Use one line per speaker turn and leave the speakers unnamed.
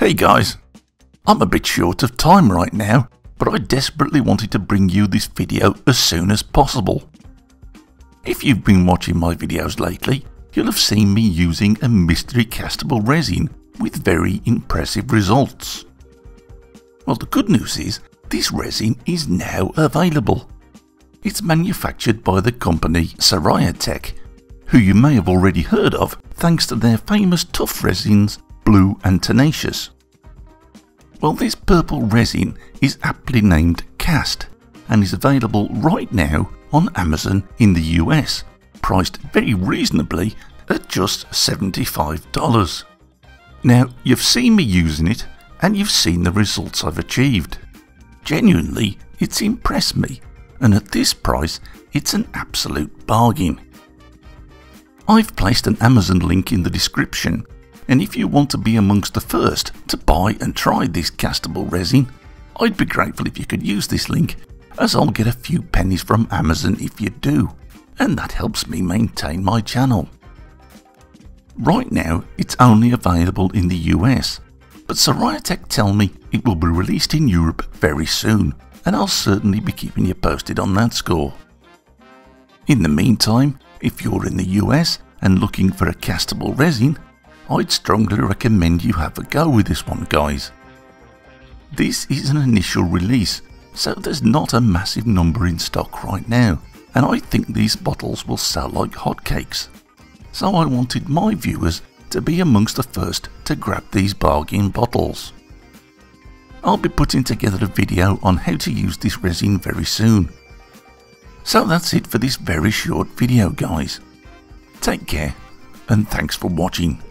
Hey guys, I'm a bit short of time right now, but I desperately wanted to bring you this video as soon as possible. If you've been watching my videos lately, you'll have seen me using a mystery castable resin with very impressive results. Well the good news is, this resin is now available. It's manufactured by the company Siraya Tech, who you may have already heard of thanks to their famous tough resins Blue and Tenacious. Well this purple resin is aptly named Cast and is available right now on Amazon in the US, priced very reasonably at just $75. Now you've seen me using it and you've seen the results I've achieved. Genuinely, it's impressed me and at this price, it's an absolute bargain. I've placed an Amazon link in the description, and if you want to be amongst the first to buy and try this castable resin, I'd be grateful if you could use this link, as I'll get a few pennies from Amazon if you do, and that helps me maintain my channel. Right now, it's only available in the US, but Siraya Tech tell me it will be released in Europe very soon and I'll certainly be keeping you posted on that score. In the meantime, if you're in the US and looking for a castable resin, I'd strongly recommend you have a go with this one guys. This is an initial release, so there's not a massive number in stock right now, and I think these bottles will sell like hotcakes. So I wanted my viewers to be amongst the first to grab these bargain bottles. I'll be putting together a video on how to use this resin very soon. So that's it for this very short video guys. Take care and thanks for watching.